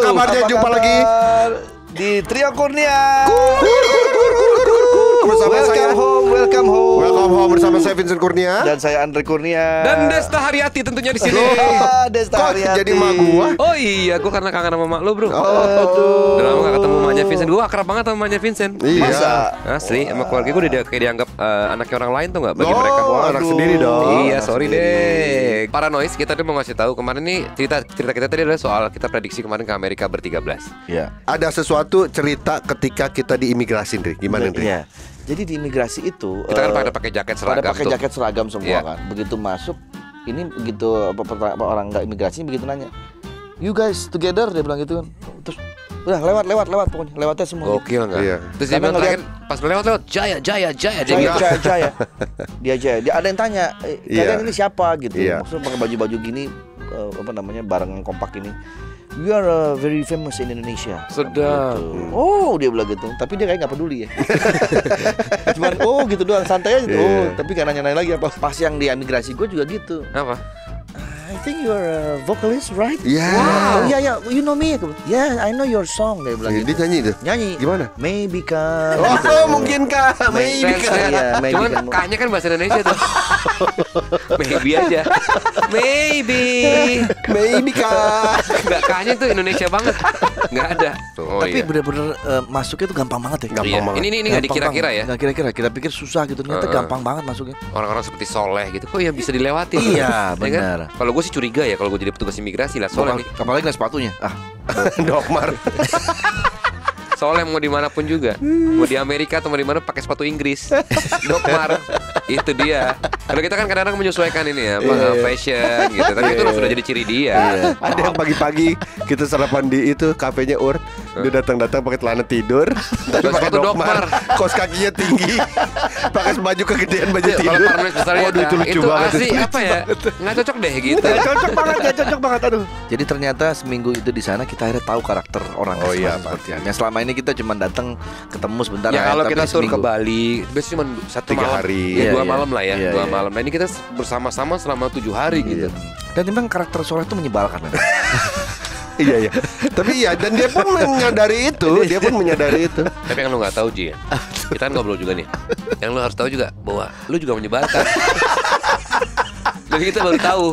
kabarnya? Apa Jumpa kabar? lagi di Trio Kurnia. bersama welcome saya. home, welcome home. Saya Vincent Kurnia. Dan saya Andre Kurnia. Dan Desta Haryati tentunya di sini. Ah, Desta Kok Haryati. jadi emak gua? Oh iya, gue karena kangen sama mak lo bro. Aduh. Udah lama gak ketemu mamanya Vincent. Gue akrab banget sama mamanya Vincent. Iya. Masa? Asli, sama keluarga gue udah dia- kayak dianggap eh, anaknya orang lain tuh nggak bagi Oh, mereka. anak Waduh. sendiri dong. iya, anak sorry sendiri. deh. Para noise, kita tuh mau ngasih tahu kemarin nih cerita cerita kita tadi adalah soal kita prediksi kemarin ke Amerika ber-13 Iya. Ada sesuatu cerita ketika kita di imigrasi, Ndri. Gimana, Ndri? Iya. Jadi di imigrasi itu Kita kan eh, pada pakai jaket pada seragam pakai tuh. jaket seragam semua Iya. kan. Begitu masuk ini begitu apa, pertanyaan- apa orang nggak imigrasi begitu nanya. You guys together dia bilang gitu kan. Terus udah lewat lewat lewat pokoknya lewatnya semua. gitu. Gokil nggak? Iya. Terus dia bilang terakhir pas lewat lewat Jaya Jaya Jaya dia Jaya, gitu. Jaya, Jaya. Dia Jaya. Dia ada yang tanya, eh, Iya. kalian ini siapa gitu. Iya. Maksudnya pakai baju-baju gini eh, apa namanya bareng kompak ini. We are uh, very famous in Indonesia. Sedap. Gitu. Oh dia bilang gitu. Tapi dia kayak nggak peduli ya. Cuman oh gitu doang santai aja. Iya. Oh tapi gak nanya-nanya lagi apa. Pas yang di imigrasi gue juga gitu. Apa? I think you are a vocalist, right? Iya. Oh iya iya, you know me. Yeah, I know your song. Dia bilang Eh, gitu. Dia nyanyi tuh. Nyanyi. Gimana? Maybe kan. Oh, mungkin kah? Maybe Maybe kan. Iya, maybe Cuman kan. K-nya kan bahasa Indonesia tuh. Maybe aja. Maybe. Maybe kah? Enggak K-nya tuh Indonesia banget. Enggak ada. Oh, Tapi iya. bener-bener eh, masuknya tuh gampang banget ya. Gampang Iya. banget. Ini ini ini nggak dikira-kira ya. Gak kira-kira. Kita pikir susah gitu. Ternyata Heeh. gampang banget masuknya. Orang-orang seperti Soleh gitu kok yang bisa dilewati. Iya, Ya kan? benar. Kalau gue sih curiga ya kalau gue jadi petugas imigrasi lah Soleh nih. Apalagi nggak sepatunya. Ah, Dokmar. Soleh mau di mana pun juga. Mau di Amerika atau mau di mana pakai sepatu Inggris. Dokmar. Itu dia. Kalau kita kan kadang-kadang menyesuaikan ini ya, apa, Iya. fashion gitu. Tapi itu sudah jadi ciri dia. Ada yang pagi-pagi kita sarapan di itu kafenya Ur. Dia datang-datang pakai celana tidur, tapi pakai dokmar, dokmar. kos kakinya tinggi, pakai baju kegedean baju Iya, Kalau tidur. parmen besarnya Waduh, itu lucu itu banget. asli itu. apa ya? Nggak cocok deh gitu. Ya, cocok banget ya, cocok banget aduh. Jadi ternyata seminggu itu di sana kita akhirnya tahu karakter orang Oh iya, seperti apa. Yang selama ini kita cuma datang ketemu sebentar. Ya kalau kita tur ke. Bali, biasanya cuma satu Tiga malam. hari. Ya, Iya, dua iya. malam lah ya, Iya, dua iya. malam. Nah ini kita bersama-sama selama tujuh hari gitu. Dan memang karakter Soleh itu menyebalkan memang. Iya iya. Tapi ya dan dia pun menyadari itu, dia pun menyadari itu. Tapi yang lu nggak tahu Ji ya, kita kan ngobrol juga nih. Yang lu harus tahu juga bahwa lu juga menyebalkan. Dan kita baru tahu.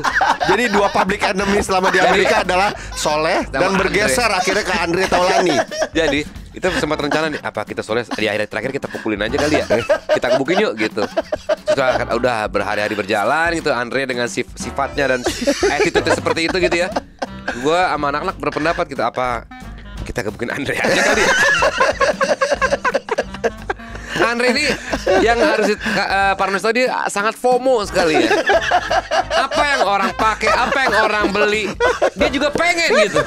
Jadi dua public enemy selama di Amerika adalah Soleh dan bergeser akhirnya ke Andre Taulani. Jadi kita sempat rencana nih apa kita soalnya di akhir terakhir kita pukulin aja kali ya kita gebukin yuk gitu setelah kan udah berhari-hari berjalan gitu Andre dengan sif- sifatnya dan attitude seperti itu gitu ya gue sama anak-anak berpendapat gitu apa kita gebukin Andre aja kali ya Andre ini yang harus eh, Parnos tadi sangat FOMO sekali ya. Apa yang orang pakai, apa yang orang beli, dia juga pengen gitu.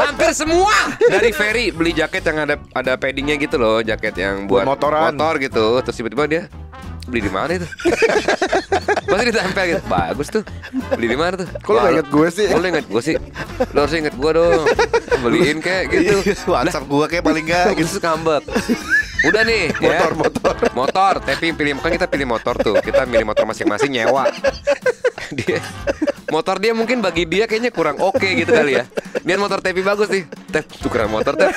Hampir semua dari Ferry beli jaket yang ada ada paddingnya gitu loh, jaket yang buat, Buat motoran. motor gitu. Terus tiba-tiba dia beli di mana itu? Masih ditempel gitu. Bagus tuh. Beli di mana tuh? Kok lu nggak inget gue sih? Kok lu inget gue sih? Lu harus inget gue dong. Beliin kayak gitu. WhatsApp gua kayak paling enggak gitu ngambek. Udah nih, Motor, ya. motor. motor. Tapi pilih kan kita pilih motor tuh. Kita milih motor masing-masing nyewa. dia motor dia mungkin bagi dia kayaknya kurang oke gitu kali ya. Dia motor Tepi bagus nih. Tep, tukeran motor Tep.